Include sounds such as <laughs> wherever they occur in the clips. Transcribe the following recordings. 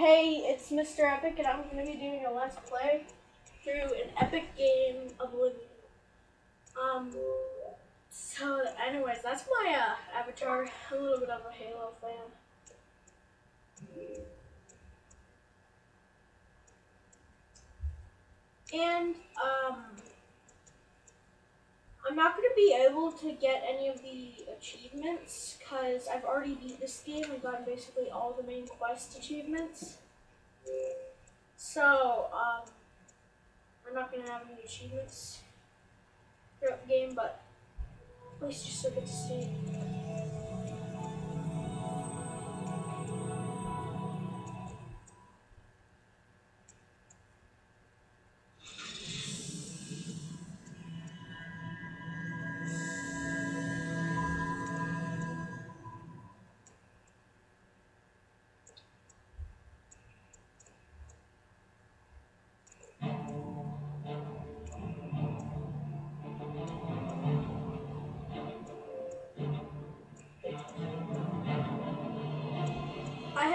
Hey, it's Mr. Epic, and I'm going to be doing a Let's Play through an epic game of. Um, so, anyways, that's my uh, avatar. A little bit of a Halo fan. And, um, I'm not going to be able to get any of the achievements because I've already beat this game and gotten basically all the main quest achievements. So, um, I'm not going to have any achievements throughout the game, but at least you still get to see.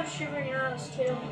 I have shivering eyes too.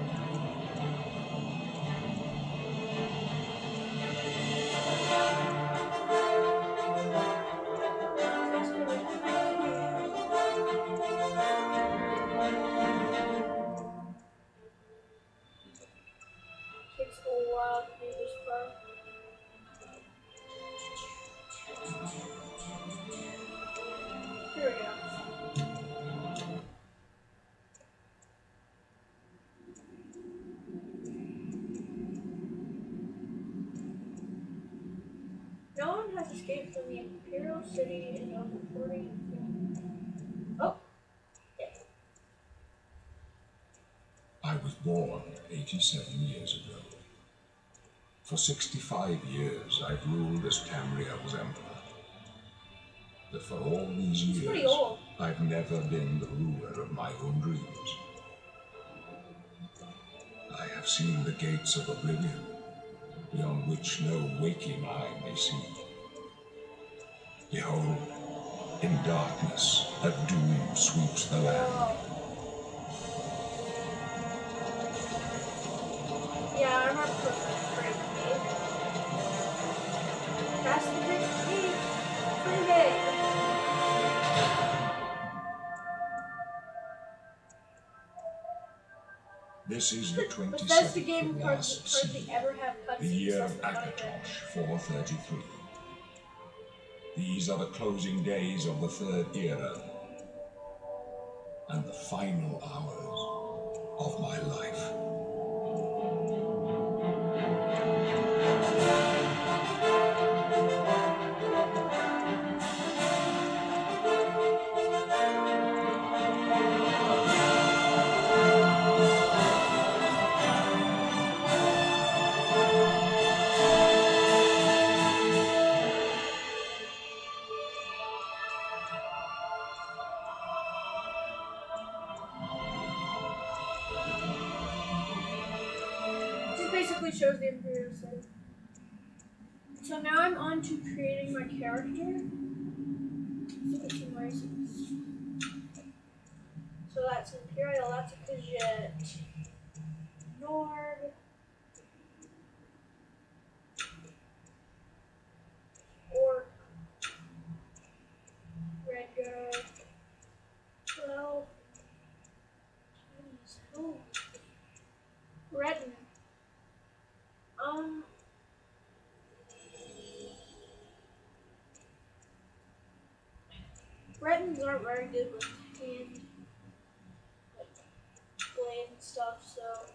Escaped from the Imperial City in over 40. Oh! I was born 87 years ago. For 65 years, I've ruled as Tamriel's emperor. But for all these He's years. I've never been the ruler of my own dreams. I have seen the gates of oblivion, beyond which no waking eye may see. Behold, in darkness, a doom sweeps the land. Yeah, I remember the great game. That's the great game. Pretty big. This is the Bethesda 27th game and hardly, last hardly ever have The year of. Akatosh 433. These are the closing days of the third era and the final hours of my life. Shows the Imperial City. So now I'm on to creating my character. So that's Imperial, that's a Khajiit. Bretons aren't very good with hand, like, blade and stuff, so.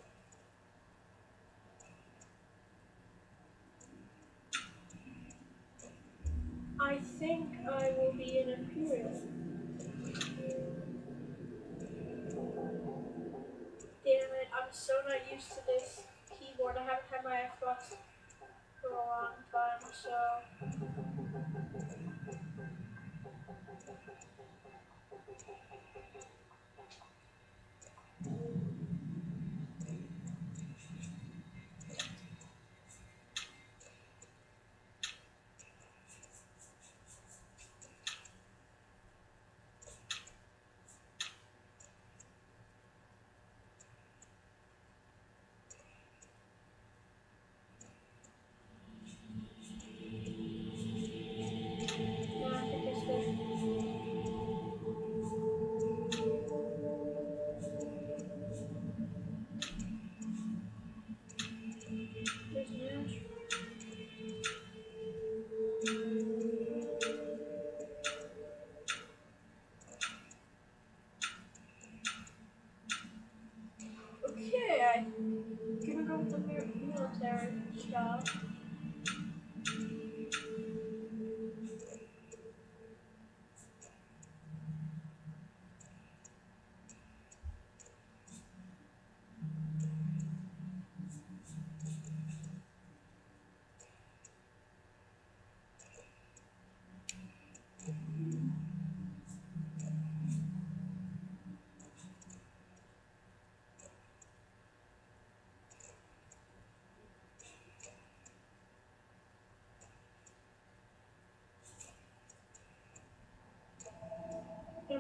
진짜.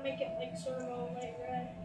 Make it like sort of all light red.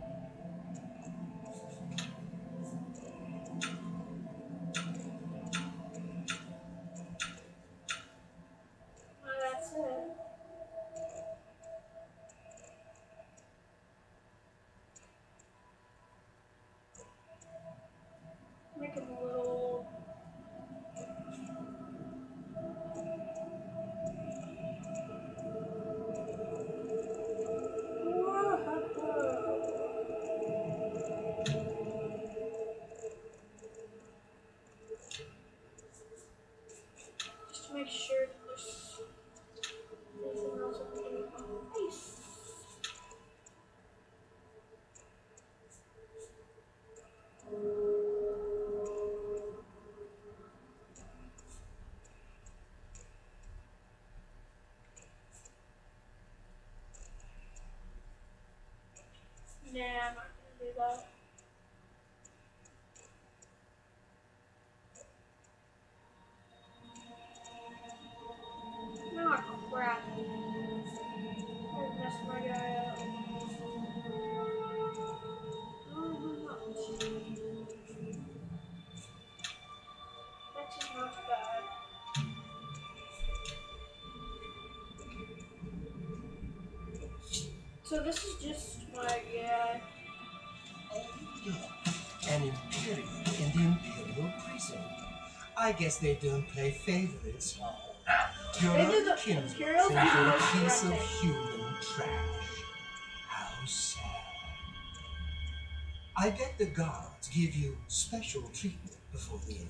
Make sure So this is just my guy. An Imperial in the Imperial prison. I guess they don't play favorites, huh? Your They do the kinsman Imperial sent you a <laughs> piece of human trash. How sad. I bet the guards give you special treatment before the end.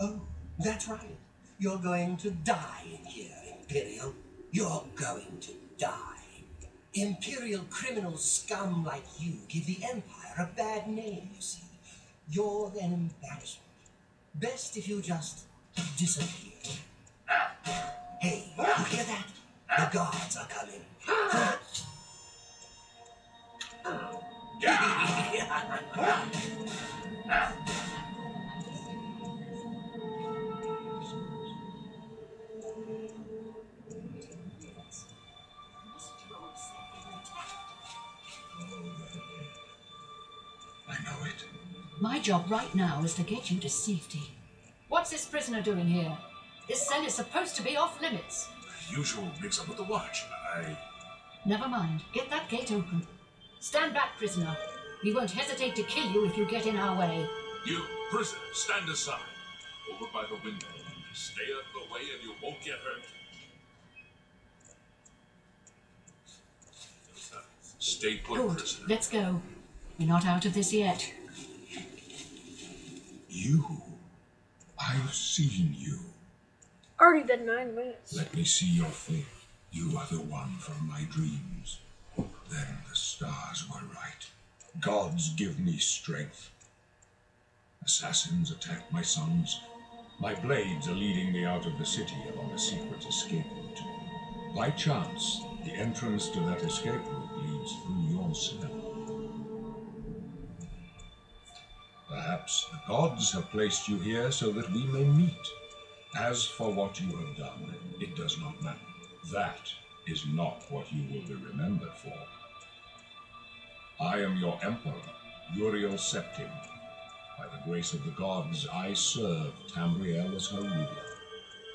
Oh, that's right. You're going to die in here, Imperial. You're going to die. Imperial criminal scum like you give the Empire a bad name, you see. You're an embarrassment. Best if you just disappear. Hey, you hear that? The guards are coming. I <laughs> job right now is to get you to safety. What's this prisoner doing here? This cell is supposed to be off limits. Usual mix up with the watch. I. Never mind. Get that gate open. Stand back, prisoner. We won't hesitate to kill you if you get in our way. You, prisoner, stand aside. Over by the window. Stay out of the way and you won't get hurt. Stay put, Good. prisoner. Let's go. We're not out of this yet. You. I've seen you. Already been nine minutes. Let me see your face. You are the one from my dreams. Then the stars were right. Gods give me strength. Assassins attack my sons. My blades are leading me out of the city along a secret escape route. By chance, the entrance to that escape route leads through your cell. Perhaps the gods have placed you here so that we may meet. As for what you have done, it does not matter. That is not what you will be remembered for. I am your emperor, Uriel Septim. By the grace of the gods, I serve Tamriel as her ruler.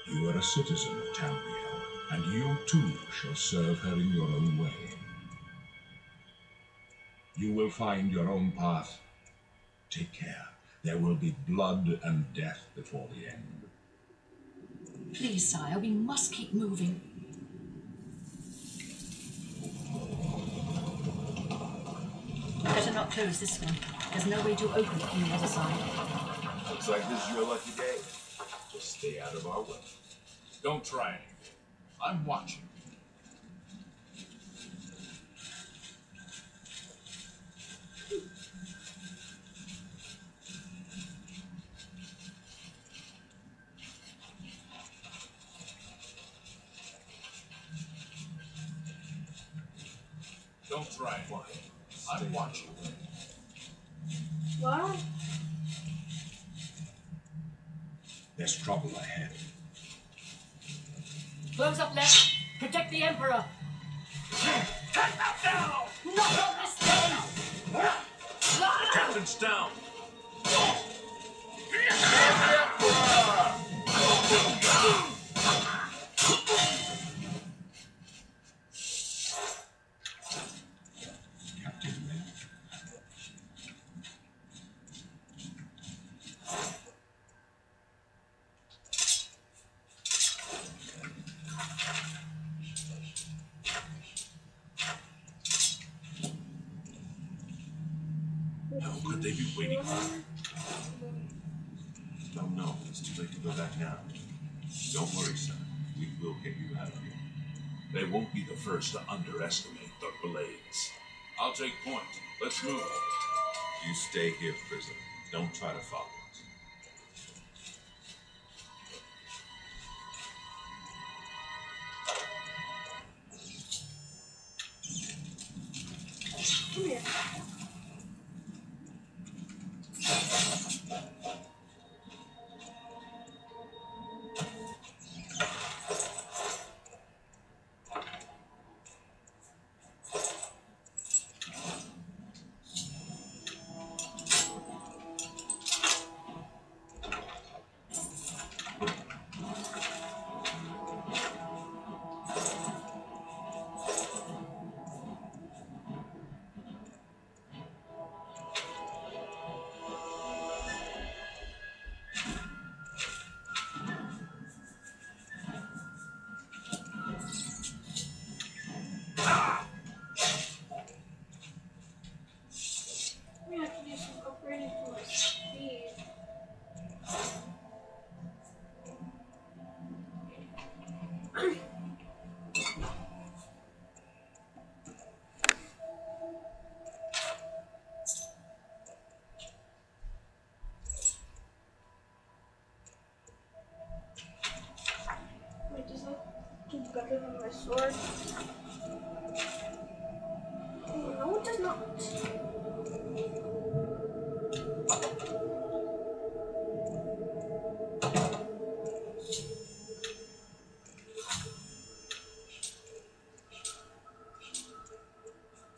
You are a citizen of Tamriel, and you too shall serve her in your own way. You will find your own path. Take care. There will be blood and death before the end. Please, sire, we must keep moving. Better not close this one. There's no way to open it from the other side. Looks like this is your lucky day. Just stay out of our way. Don't try anything. I'm watching. Try it. I'm watching. What? There's trouble ahead. Close up left. Protect the Emperor. Not on this day! Captain's down. How could they be waiting for? Don't know. It's too late to go back now. Don't worry, son. We will get you out of here. They won't be the first to underestimate the blades. I'll take point. Let's move. You stay here, prisoner. Don't try to follow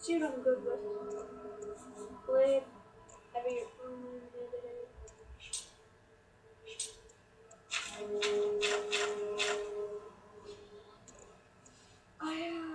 What I'm good with. Blade, heavy I have uh,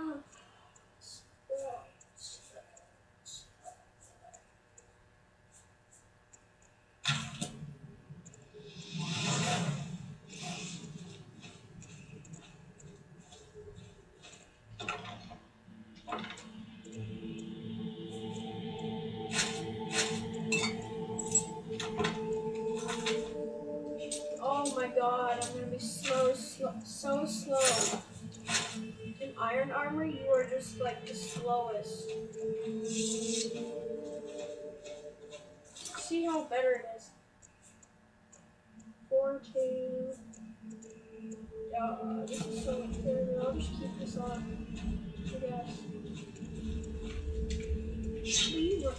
iron armor, you are just like the slowest. See how better it is. 4K. Yeah, uh, this is so much better. I'll just keep this on. I guess. We were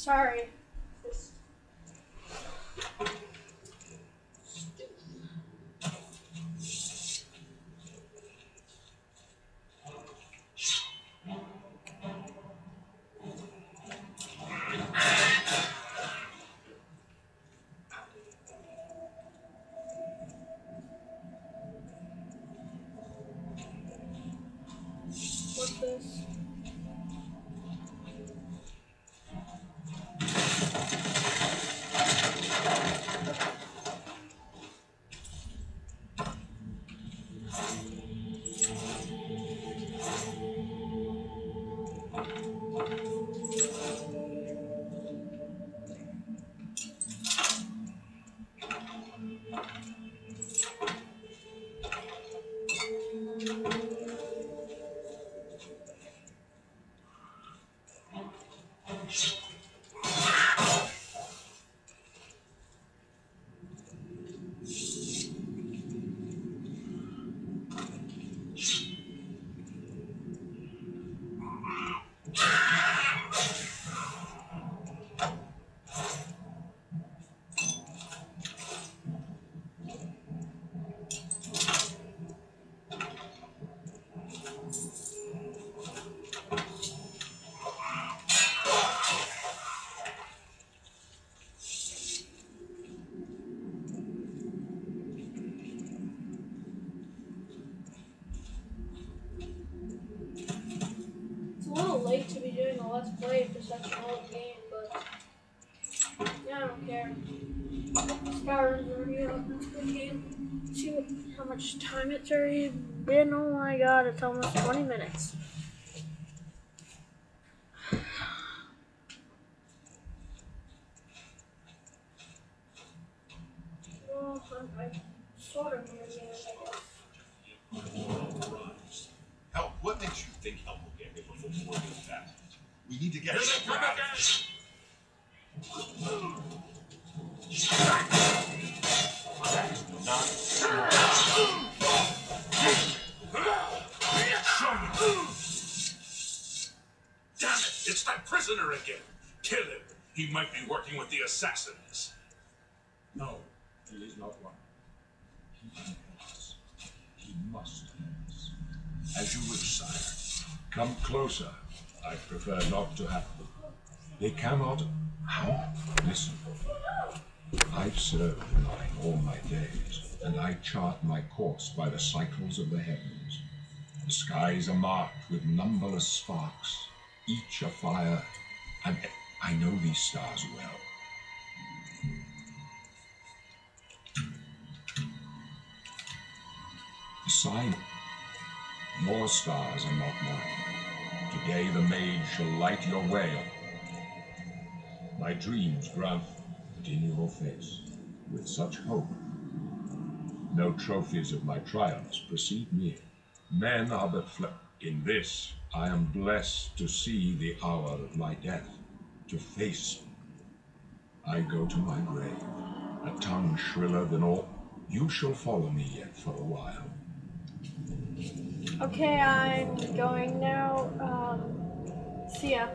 Sorry. It's already been. Oh my god, it's almost 20 minutes. Well, I'm, I'm sort of near the end, I guess. Hell, what makes you think Helm will get here before more than that? We need to get Here us they come again! Prisoner again! Kill him! He might be working with the assassins. No, he is not one. He us. He must. As you wish, sire. Come closer. I prefer not to have them. They cannot. How? Listen. I've served the Nine all my days, and I chart my course by the cycles of the heavens. The skies are marked with numberless sparks, each afire, and I know these stars well. The sign. Your stars are not mine. Today the maid shall light your way. My dreams grant in your face, with such hope. No trophies of my triumphs precede me. Men are but fle- In this, I am blessed to see the hour of my death, to face. I go to my grave, a tongue shriller than all. You shall follow me yet for a while. Okay, I'm going now. Um, see ya.